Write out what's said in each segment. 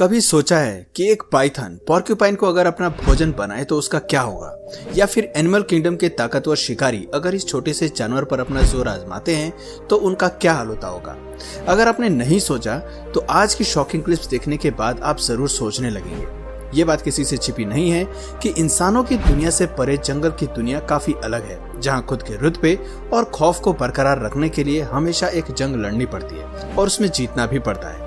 कभी सोचा है कि एक पाइथन पॉर्क्यूपाइन को अगर अपना भोजन बनाए तो उसका क्या होगा? या फिर एनिमल किंगडम के ताकतवर शिकारी अगर इस छोटे से जानवर पर अपना ज़ोर आजमाते हैं तो उनका क्या हाल होता होगा? अगर आपने नहीं सोचा तो आज की शॉकिंग क्लिप्स देखने के बाद आप ज़रूर सोचने लगेंगे। ये बात किसी से छिपी नहीं है कि इंसानों की दुनिया से परे जंगल की दुनिया काफ़ी अलग है, जहाँ खुद के रुतबे और खौफ को बरकरार रखने के लिए हमेशा एक जंग लड़नी पड़ती है और उसमें जीतना भी पड़ता है।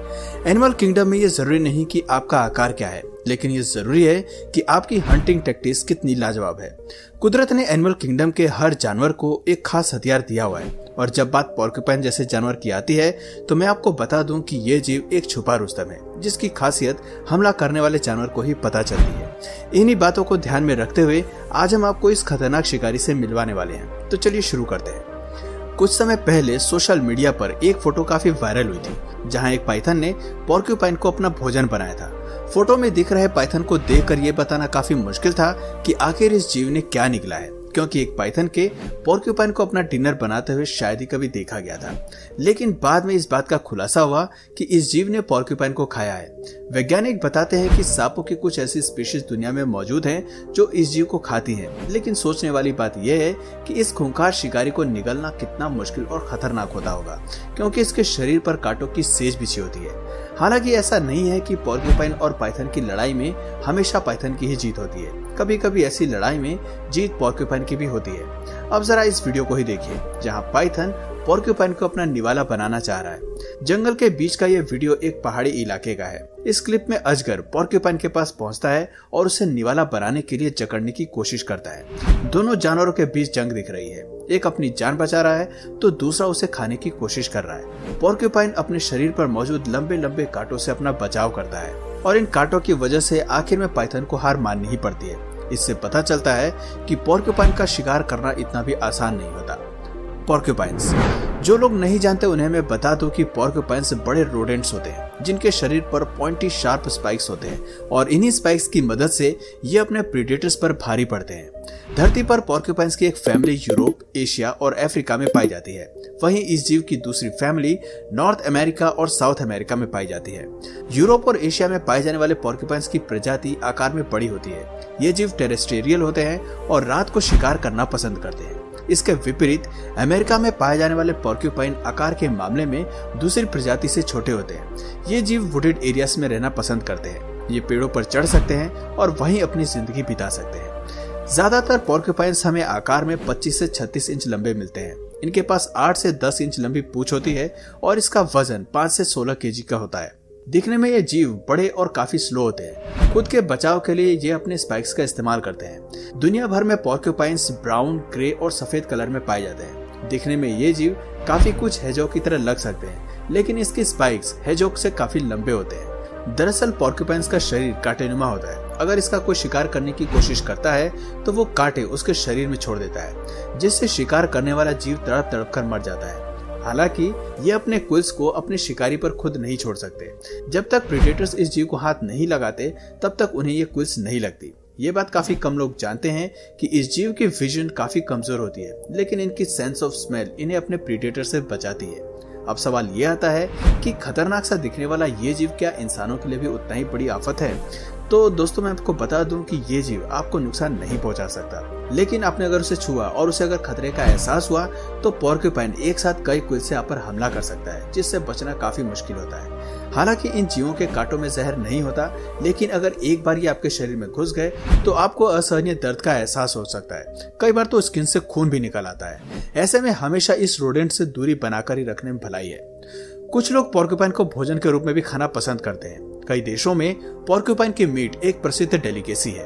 एनिमल किंगडम में ये ज़रूरी नहीं कि आपका आकार क्या है, लेकिन ये ज़रूरी है कि आपकी हंटिंग टेक्टिक्स कितनी लाजवाब है। कुदरत ने एनिमल किंगडम के हर जानवर को एक खास हथियार दिया हुआ है, और जब बात पॉर्क्यूपाइन जैसे जानवर की आती है तो मैं आपको बता दूँ कि ये जीव एक छुपा रुस्तम है, जिसकी खासियत हमला करने वाले जानवर को ही पता चलती है। इन्हीं बातों को ध्यान में रखते हुए आज हम आपको इस खतरनाक शिकारी से मिलवाने वाले हैं। तो चलिए शुरू करते हैं। कुछ समय पहले सोशल मीडिया पर एक फ़ोटो काफ़ी वायरल हुई थी, जहाँ एक पाइथन ने पॉर्क्यूपाइन को अपना भोजन बनाया था। फ़ोटो में दिख रहे पाइथन को देखकर ये बताना काफ़ी मुश्किल था कि आखिर इस जीव ने क्या निकला है। क्योंकि एक पाइथन के पोर्क्यूपाइन को अपना डिनर बनाते हुए शायद ही कभी देखा गया था। लेकिन बाद में इस बात का खुलासा हुआ कि इस जीव ने पोर्क्यूपाइन को खाया है। वैज्ञानिक बताते हैं कि सांपों की कुछ ऐसी स्पीशीज दुनिया में मौजूद हैं जो इस जीव को खाती हैं। लेकिन सोचने वाली बात यह है कि इस खूंखार शिकारी को निगलना कितना मुश्किल और खतरनाक होता होगा, क्योंकि इसके शरीर पर कांटों की सेज बिछी होती है। हालाँकि ऐसा नहीं है कि पॉर्क्यूपाइन और पाइथन की लड़ाई में हमेशा पाइथन की ही जीत होती है। कभी कभी ऐसी लड़ाई में जीत पॉर्क्यूपाइन की भी होती है। अब जरा इस वीडियो को ही देखिए, जहाँ पाइथन पोर्क्यूपाइन को अपना निवाला बनाना चाह रहा है। जंगल के बीच का यह वीडियो एक पहाड़ी इलाके का है। इस क्लिप में अजगर पोर्क्यूपाइन के पास पहुँचता है और उसे निवाला बनाने के लिए जकड़ने की कोशिश करता है। दोनों जानवरों के बीच जंग दिख रही है। एक अपनी जान बचा रहा है तो दूसरा उसे खाने की कोशिश कर रहा है। पोर्क्यूपाइन अपने शरीर पर मौजूद लंबे लंबे कांटों से अपना बचाव करता है और इन कांटों की वजह से आखिर में पाइथन को हार माननी ही पड़ती है। इससे पता चलता है कि पोर्क्यूपाइन का शिकार करना इतना भी आसान नहीं होता। पोर्क्यूपाइंस जो लोग नहीं जानते, उन्हें मैं बता दूँ कि पोर्क्यूपाइंस बड़े रोडेंट्स होते हैं, जिनके शरीर पर पॉइंटी शार्प स्पाइक्स होते हैं और इन्हीं स्पाइक्स की मदद से ये अपने प्रीडेटर्स पर भारी पड़ते हैं। धरती पर पॉर्क्यूपाइंस की एक फैमिली यूरोप, एशिया और अफ्रीका में पाई जाती है। वहीं इस जीव की दूसरी फैमिली नॉर्थ अमेरिका और साउथ अमेरिका में पाई जाती है। यूरोप और एशिया में पाए जाने वाले पोर्क्यूपाइंस की प्रजाति आकार में बड़ी होती है। ये जीव टेरेस्टेरियल होते हैं और रात को शिकार करना पसंद करते हैं। इसके विपरीत, अमेरिका में पाए जाने वाले पोर्क्यूपाइन आकार के मामले में दूसरी प्रजाति से छोटे होते हैं। ये जीव वुडेड एरियाज़ में रहना पसंद करते हैं। ये पेड़ों पर चढ़ सकते हैं और वहीं अपनी ज़िंदगी बिता सकते हैं। ज़्यादातर पोर्क्यूपाइंस हमें आकार में 25 से 36 इंच लंबे मिलते हैं। इनके पास 8 से 10 इंच लंबी पूछ होती है और इसका वज़न 5 से 16 केजी का होता है। दिखने में ये जीव बड़े और काफ़ी स्लो होते हैं। खुद के बचाव के लिए ये अपने स्पाइक्स का इस्तेमाल करते हैं। दुनिया भर में पॉर्क्यूपाइंस ब्राउन ग्रे और सफ़ेद कलर में पाए जाते हैं। दिखने में ये जीव काफ़ी कुछ हेजोक की तरह लग सकते हैं, लेकिन इसके स्पाइक्स हेजोक से काफ़ी लंबे होते हैं। दरअसल पॉर्क्यूपाइंस का शरीर काटेनुमा होता है। अगर इसका कोई शिकार करने की कोशिश करता है तो वो कांटे उसके शरीर में छोड़ देता है, जिससे शिकार करने वाला जीव तड़प तड़प कर मर जाता है। हालाँकि, ये अपने क्विल्स को अपने शिकारी पर खुद नहीं छोड़ सकते। जब तक प्रिडेटर्स इस जीव को हाथ नहीं लगाते, तब तक उन्हें ये क्विल्स नहीं लगती। ये बात काफ़ी कम लोग जानते हैं कि इस जीव की विजन काफ़ी कमज़ोर होती है, लेकिन इनकी सेंस ऑफ़ स्मेल इन्हें अपने प्रीडेटर से बचाती है। अब सवाल ये आता है कि खतरनाक सा दिखने वाला ये जीव क्या इंसानों के लिए भी उतना ही बड़ी आफत है? तो दोस्तों, मैं आपको बता दूँ कि ये जीव आपको नुकसान नहीं पहुँचा सकता। लेकिन आपने अगर उसे छुआ और उसे अगर खतरे का एहसास हुआ तो पॉर्क्यूपाइन एक साथ कई कुल से आप पर हमला कर सकता है, जिससे बचना काफ़ी मुश्किल होता है। हालाँकि इन जीवों के कांटों में जहर नहीं होता, लेकिन अगर एक बार ये आपके शरीर में घुस गए तो आपको असहनीय दर्द का एहसास हो सकता है। कई बार तो स्किन से खून भी निकल आता है। ऐसे में हमेशा इस रोडेंट से दूरी बनाकर ही रखने में भलाई है। कुछ लोग पॉर्क्यूपाइन को भोजन के रूप में भी खाना पसंद करते हैं। कई देशों में पॉर्क्यूपाइन की मीट एक प्रसिद्ध डेलिकेसी है।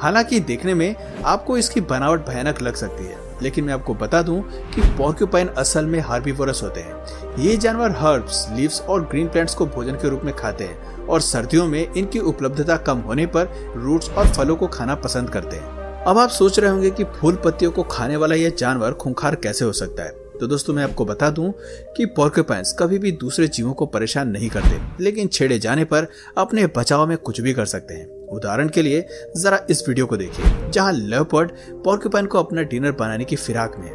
हालाँकि देखने में आपको इसकी बनावट भयानक लग सकती है, लेकिन मैं आपको बता दूँ कि पॉर्क्यूपाइन असल में हार्बीवोरस होते हैं। ये जानवर हर्ब्स लीव्स और ग्रीन प्लांट्स को भोजन के रूप में खाते हैं और सर्दियों में इनकी उपलब्धता कम होने पर रूट्स और फलों को खाना पसंद करते हैं। अब आप सोच रहे होंगे कि फूल पत्तियों को खाने वाला यह जानवर खूंखार कैसे हो सकता है? तो दोस्तों मैं आपको बता दूँ कि पॉर्क्यूपाइंस कभी भी दूसरे जीवों को परेशान नहीं करते, लेकिन छेड़े जाने पर अपने बचाव में कुछ भी कर सकते हैं। उदाहरण के लिए, जरा इस वीडियो को देखिए, जहाँ लेपर्ड पॉर्क्यूपाइन को अपना डिनर बनाने की फिराक में है।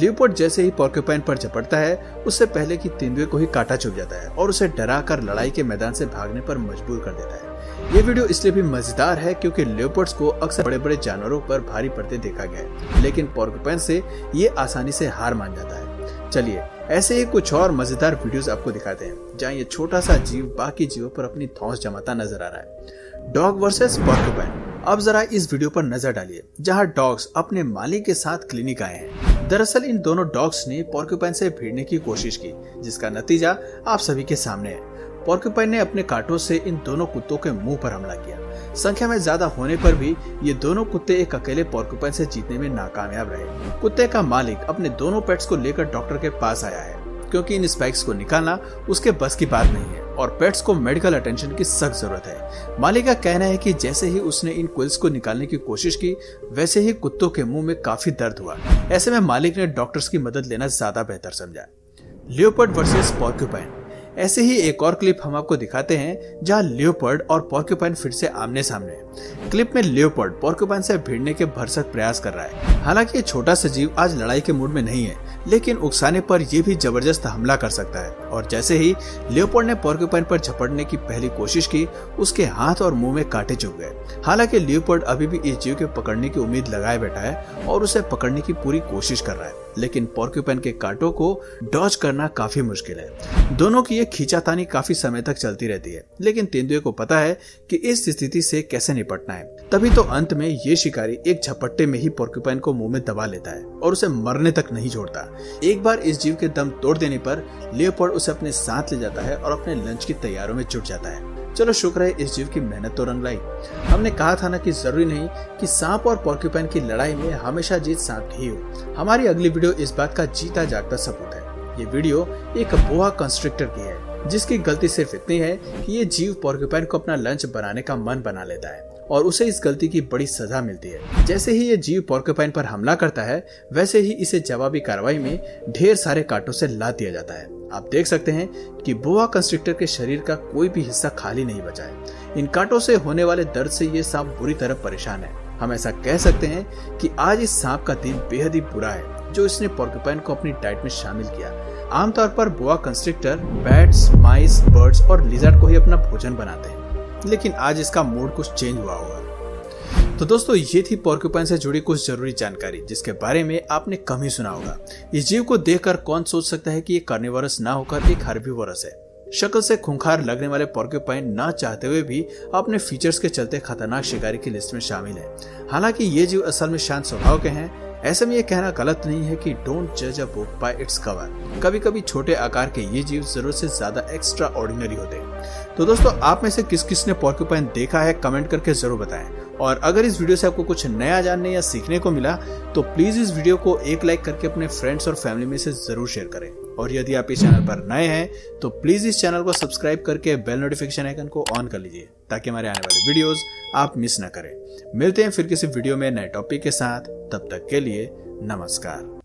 लियोपोर्ड जैसे ही पॉर्क्यूपाइन पर झपटता है, उससे पहले कि तेंदुए को ही काटा चुभ जाता है और उसे डरा कर लड़ाई के मैदान से भागने पर मजबूर कर देता है। ये वीडियो इसलिए भी मज़ेदार है क्योंकि लियोपोर्ड्स को अक्सर बड़े बड़े जानवरों पर भारी पड़ते देखा गया है, लेकिन पॉर्क्यूपाइन से ये आसानी से हार मान जाता है। चलिए, ऐसे ही कुछ और मज़ेदार वीडियोस आपको दिखाते हैं, जहाँ ये छोटा सा जीव बाकी जीवों पर अपनी थौस जमाता नज़र आ रहा है। डॉग वर्सेस पॉर्क्यूपाइन अब जरा इस वीडियो पर नज़र डालिए, जहाँ डॉग्स अपने मालिक के साथ क्लिनिक आए हैं। दरअसल इन दोनों डॉग्स ने पॉर्क्यूपाइन से भिड़ने की कोशिश की, जिसका नतीजा आप सभी के सामने है। पॉर्क्यूपाइन ने अपने कांटों से इन दोनों कुत्तों के मुँह पर हमला किया। संख्या में ज़्यादा होने पर भी ये दोनों कुत्ते एक अकेले पॉर्क्यूपाइन से जीतने में नाकामयाब रहे। कुत्ते का मालिक अपने दोनों पेट्स को लेकर डॉक्टर के पास आया है, क्योंकि इन स्पाइक्स को निकालना उसके बस की बात नहीं है और पेट्स को मेडिकल अटेंशन की सख्त ज़रूरत है। मालिक का कहना है कि जैसे ही उसने इन क्विल्स को निकालने की कोशिश की, वैसे ही कुत्तों के मुँह में काफ़ी दर्द हुआ। ऐसे में मालिक ने डॉक्टर्स की मदद लेना ज़्यादा बेहतर समझा। लियोपर्ड वर्सेस पॉर्क्यूपाइन ऐसे ही एक और क्लिप हम आपको दिखाते हैं, जहाँ लियोपर्ड और पॉर्क्यूपाइन फिर से आमने सामने क्लिप में लियोपर्ड पॉर्क्यूपाइन से भिड़ने के भरसक प्रयास कर रहा है। हालाँकि ये छोटा सजीव आज लड़ाई के मूड में नहीं है। लेकिन उकसाने पर यह भी ज़बरदस्त हमला कर सकता है। और जैसे ही लियोपोल्ड ने पॉर्क्यूपाइन पर झपटने की पहली कोशिश की, उसके हाथ और मुँह में कांटे चुभ गए। हालाँकि लियोपोल्ड अभी भी इस जीव के पकड़ने की उम्मीद लगाए बैठा है और उसे पकड़ने की पूरी कोशिश कर रहा है। लेकिन पॉर्क्यूपाइन के कांटों को डॉज करना काफ़ी मुश्किल है। दोनों की ये खींचातानी काफ़ी समय तक चलती रहती है। लेकिन तेंदुए को पता है कि इस स्थिति से कैसे निपटना है। तभी तो अंत में ये शिकारी एक झपट्टे में ही पॉर्क्यूपाइन को मुँह में दबा लेता है और उसे मरने तक नहीं छोड़ता। एक बार इस जीव के दम तोड़ देने पर लियोपोल्ड उसे अपने साथ ले जाता है और अपने लंच की तैयारियों में जुट जाता है। चलो शुक्र है इस जीव की मेहनत तो रंग लाई। हमने कहा था ना कि ज़रूरी नहीं कि सांप और पॉर्क्यूपाइन की लड़ाई में हमेशा जीत सांप की हो हमारी अगली वीडियो इस बात का जीता जागता सबूत है। ये वीडियो एक बोआ कंस्ट्रक्टर की है। जिसकी गलती सिर्फ़ इतनी है कि ये जीव पॉर्क्यूपाइन को अपना लंच बनाने का मन बना लेता है और उसे इस गलती की बड़ी सजा मिलती है। जैसे ही ये जीव पॉर्क्यूपाइन पर हमला करता है, वैसे ही इसे जवाबी कार्रवाई में ढेर सारे कांटों से लाद दिया जाता है। आप देख सकते हैं कि बोआ कंस्ट्रिक्टर के शरीर का कोई भी हिस्सा खाली नहीं बचा है। इन कांटों से होने वाले दर्द से ये सांप बुरी तरह परेशान है। हम ऐसा कह सकते हैं कि आज इस सांप का दिन बेहद ही बुरा है, जो इसने पॉर्क्यूपाइन को अपनी डाइट में शामिल किया। आमतौर पर boa constrictor bats mice birds और लिजर्ड को ही अपना भोजन बनाते हैं। लेकिन आज इसका मूड कुछ चेंज हुआ होगा। तो दोस्तों, ये थी पॉर्क्यूपाइन से जुड़ी कुछ ज़रूरी जानकारी, जिसके बारे में आपने कम ही सुना होगा। इस जीव को देखकर कौन सोच सकता है कि ये कार्निवरस ना होकर एक हर्बीवरस है? शक्ल से खूंखार लगने वाले पॉर्क्यूपाइन ना चाहते हुए भी अपने फीचर्स के चलते खतरनाक शिकारी की लिस्ट में शामिल है। हालाँकि ये जीव असल में शांत स्वभाव के हैं ऐसे में ये कहना गलत नहीं है कि डोंट जज a book by its cover कभी कभी छोटे आकार के ये जीव ज़रूर से ज़्यादा एक्स्ट्रा ऑर्डिनरी होते हैं। तो दोस्तों, आप में से किस किस ने पॉर्क्यूपाइन देखा है? कमेंट करके ज़रूर बताएँ। और अगर इस वीडियो से आपको कुछ नया जानने या सीखने को मिला तो प्लीज़ इस वीडियो को एक लाइक करके अपने फ्रेंड्स और फैमिली में से ज़रूर शेयर करें। और यदि आप इस चैनल पर नए हैं तो प्लीज़ इस चैनल को सब्सक्राइब करके बेल नोटिफिकेशन आइकन को ऑन कर लीजिए, ताकि हमारे आने वाले वीडियोज़ आप मिस ना करें। मिलते हैं फिर किसी वीडियो में नए टॉपिक के साथ। तब तक के लिए नमस्कार।